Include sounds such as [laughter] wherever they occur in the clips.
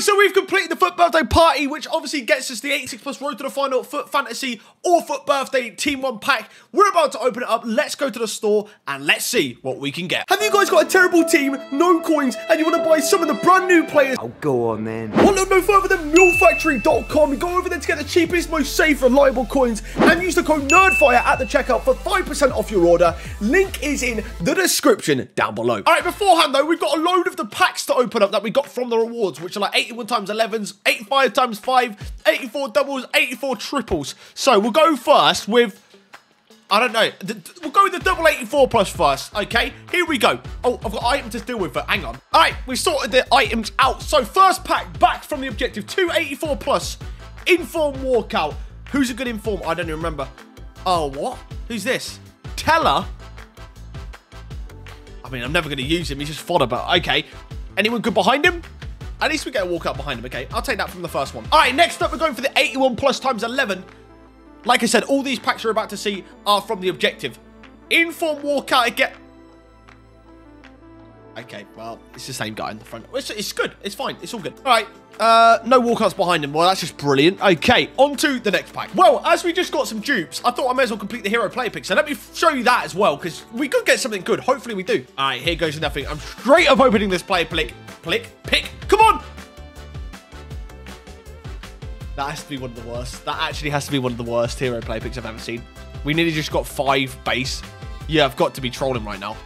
so we've completed the FUT Birthday Party, which obviously gets us the 86 plus road to the final FUT Fantasy or FUT Birthday Team 1 pack. We're about to open it up. Let's go to the store and let's see what we can get. Have you guys got a terrible team, no coins, and you want to buy some of the brand new players? Oh, go on then. Well, look no further than mulefactory.com. Go over there to get the cheapest, most safe, reliable coins and use the code NERDFIRE at the checkout for 5% off your order. Link is in the description down below. All right, beforehand though, we've got a load of the packs to open up that we got from the rewards, which are like 81 times 11s, 85 times 5, 84 doubles, 84 triples. So we'll go first with I don't know. We'll go with the double 84 plus first, okay? Here we go. Oh, I've got items to deal with, but hang on. All right, we've sorted the items out. So first pack, back from the objective, 284 plus. Inform walkout. Who's a good inform? I don't even remember. Oh, what? Who's this? Teller? I mean, I'm never going to use him. He's just fodder, but okay. Anyone good behind him? At least we get a walkout behind him, okay? I'll take that from the first one. All right, next up, we're going for the 81 plus times 11. Like I said, all these packs you're about to see are from the objective. Inform walkout again. Okay, well, it's the same guy in the front. It's, it's good. It's fine. It's all good. All right. Uh, no walkouts behind him. Well, that's just brilliant. Okay, on to the next pack. Well, as we just got some dupes, I thought I may as well complete the hero player pick. So let me show you that as well, because we could get something good. Hopefully we do. All right, here goes nothing. I'm straight up opening this player pick. Pick, pick. Come on. That has to be one of the worst. That actually has to be one of the worst hero play picks I've ever seen. We nearly just got five base. Yeah, I've got to be trolling right now.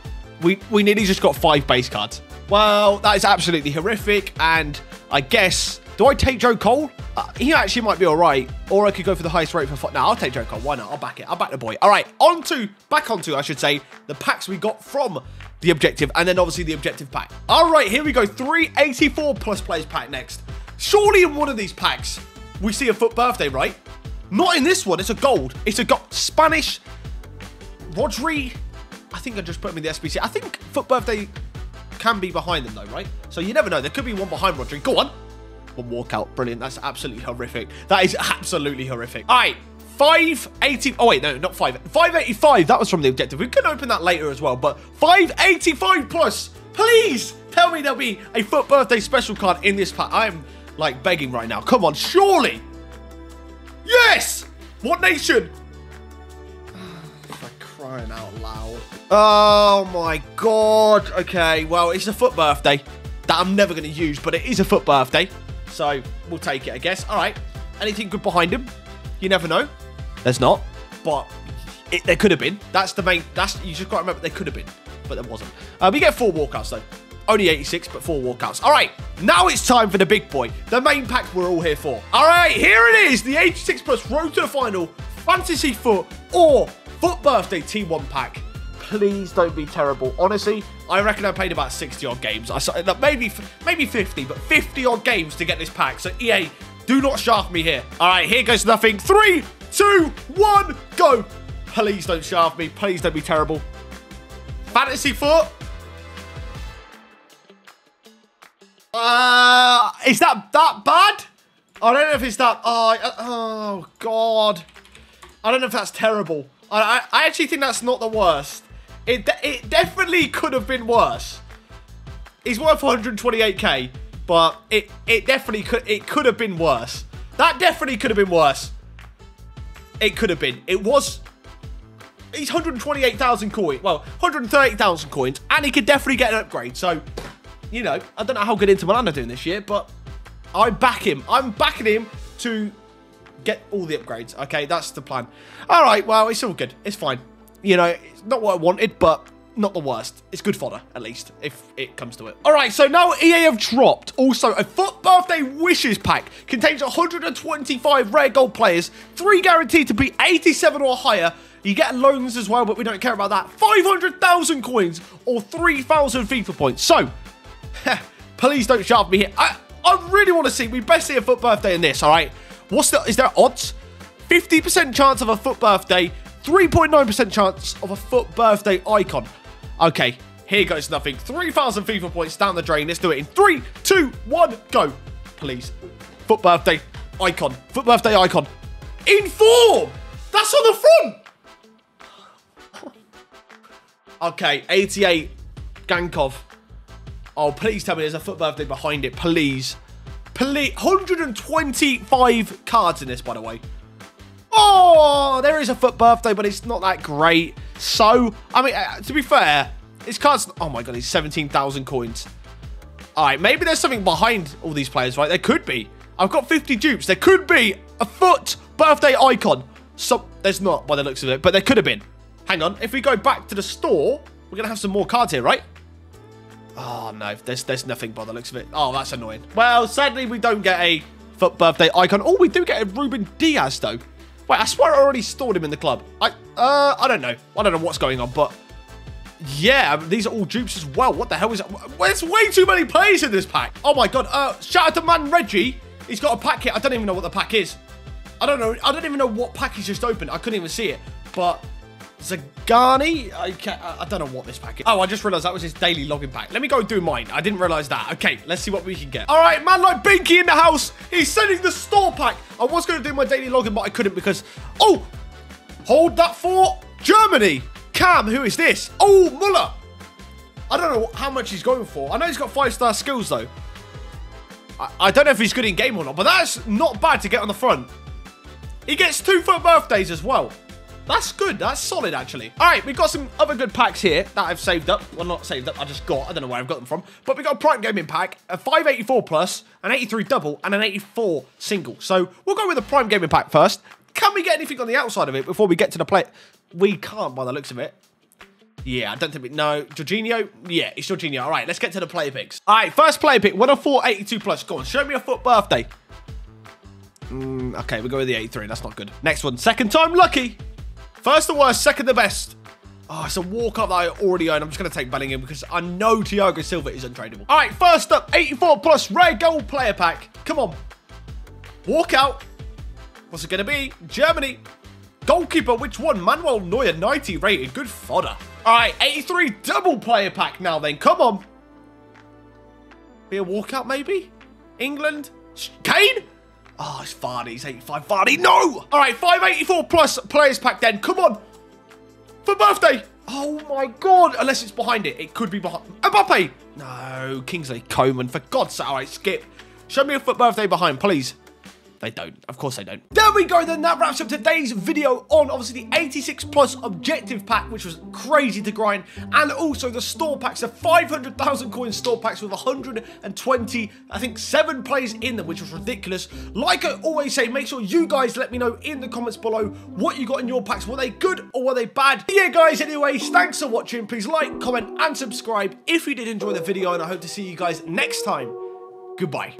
We, we nearly just got five base cards. Well, that is absolutely horrific. And I guess, do I take Joe Cole? Uh, he actually might be all right. Or I could go for the highest rate for... No, I'll take Joe Cole. Why not? I'll back it. I'll back the boy. All right, on to, back onto, I should say, the packs we got from the objective. And then obviously the objective pack. All right, here we go. 384 plus plays pack next. Surely in one of these packs, we see a FUT birthday, right? Not in this one. It's a gold. It's a gold. Spanish. Rodri. I think I just put him in the SBC. I think FUT birthday can be behind them, though, right? So you never know. There could be one behind Rodri. Go on. One walkout. Brilliant. That's absolutely horrific. That is absolutely horrific. All right. 580. Oh, wait, no, not 5. 585. That was from the objective. We can open that later as well. But 585 plus. Please tell me there'll be a FUT birthday special card in this pack. I am like begging right now. Come on, surely. Yes! What nation? For crying out loud. Oh my god. Okay, well, it's a FUT birthday that I'm never going to use, but it is a FUT birthday. So we'll take it, I guess. All right. Anything good behind him? You never know. There's not. But it, there could have been. That's the main. That's You just got to remember there could have been. But there wasn't. Uh, we get four walkouts, though. Only 86, but four walkouts. All right, now it's time for the big boy, the main pack we're all here for. All right, here it is, the 86 plus road to the final, fantasy FUT or FUT birthday T1 pack. Please don't be terrible. Honestly, I reckon I played about 60 odd games. I saw, maybe maybe 50, but 50 odd games to get this pack. So EA, do not shaft me here. All right, here goes nothing. Three, two, one, go. Please don't shaft me. Please don't be terrible. Fantasy FUT. Uh, is that that bad? I don't know if it's that. Oh, oh God. I don't know if that's terrible. I, I, actually think that's not the worst. It, it definitely could have been worse. He's worth 128k, but it, it definitely could it could have been worse. That definitely could have been worse. It could have been. It was. He's 128,000 coins. Well, 130,000 coins, and he could definitely get an upgrade. So you know, I don't know how good Inter Milan are doing this year, but I back him. I'm backing him to get all the upgrades. Okay, that's the plan. All right, well, it's all good. It's fine. You know, it's not what I wanted, but not the worst. It's good fodder, at least, if it comes to it. All right, so now EA have dropped also a FUT Birthday Wishes pack. Contains 125 rare gold players, three guaranteed to be 87 or higher. You get loans as well, but we don't care about that. 500,000 coins or 3,000 FIFA points. So, [laughs] Please don't shaft me here. I, I really want to see. We best see a FUT birthday in this, all right? What's the... Is there odds? 50% chance of a FUT birthday. 3.9% chance of a FUT birthday icon. Okay, here goes nothing. 3,000 FIFA points down the drain. Let's do it in three, two, one, go. Please. FUT birthday icon. FUT birthday icon. Inform! That's on the front! okay, 88 Gankov. Oh, please tell me there's a FUT birthday behind it, please. Please, 125 cards in this, by the way. Oh, there is a FUT birthday, but it's not that great. So, I mean, uh, to be fair, his cards... Oh, my God, he's 17,000 coins. All right, maybe there's something behind all these players, right? There could be. I've got 50 dupes. There could be a FUT birthday icon. So, there's not by the looks of it, but there could have been. Hang on. If we go back to the store, we're going to have some more cards here, right? Oh, no. There's, there's nothing by the looks of it. Oh, that's annoying. Well, sadly, we don't get a FUT birthday icon. Oh, we do get a Ruben Dias, though. Wait, I swear I already stored him in the club. I, uh, I don't know. I don't know what's going on, but yeah, these are all dupes as well. What the hell is that? There's way too many players in this pack. Oh my god. Uh, shout out to man Reggie. He's got a pack here. I don't even know what the pack is. I don't know. I don't even know what pack he's just opened. I couldn't even see it. But Zagani? I, can't, I don't know what this pack is. Oh, I just realized that was his daily login pack. Let me go do mine. I didn't realize that. Okay, let's see what we can get. All right, man like Binky in the house. He's sending the store pack. I was going to do my daily login, but I couldn't because... Oh! Hold that for Germany. Cam, who is this? Oh, Muller. I don't know how much he's going for. I know he's got five-star skills, though. I, I don't know if he's good in game or not, but that's not bad to get on the front. He gets two FUT birthdays as well. That's good. That's solid, actually. All right, we've got some other good packs here that I've saved up. Well, not saved up. I just got. I don't know where I've got them from. But we got a Prime Gaming pack, a 584 plus, an 83 double, and an 84 single. So we'll go with the Prime Gaming pack first. Can we get anything on the outside of it before we get to the play? We can't by the looks of it. Yeah, I don't think we... No, Jorginho? Yeah, it's Jorginho. All right, let's get to the player picks. All right, first player pick. 104, 82 plus. Go on, show me a FUT birthday. Mm, okay, we go with the 83. That's not good. Next one, second time lucky. First the worst, second the best. Oh, it's a walk-up that I already own. I'm just going to take Bellingham because I know Thiago Silva is untradeable. All right, first up, 84 plus rare gold player pack. Come on. Walk out. What's it going to be? Germany. Goalkeeper, which one? Manuel Neuer, 90 rated. Good fodder. All right, 83 double player pack now then. Come on. Be a walkout maybe? England? Kane? Oh, it's Vardy. He's 85. Vardy, no! All right, 584 plus players pack then. Come on. For birthday. Oh, my God. Unless it's behind it. It could be behind. Mbappe. No, Kingsley Coman. For God's sake. All right, skip. Show me a FUT birthday behind, please. They don't. Of course they don't. There we go then. That wraps up today's video on obviously the 86 plus objective pack, which was crazy to grind. And also the store packs, the 500,000 coin store packs with 120, I think, seven plays in them, which was ridiculous. Like I always say, make sure you guys let me know in the comments below what you got in your packs. Were they good or were they bad? Yeah, guys, anyways, thanks for watching. Please like, comment, and subscribe if you did enjoy the video. And I hope to see you guys next time. Goodbye.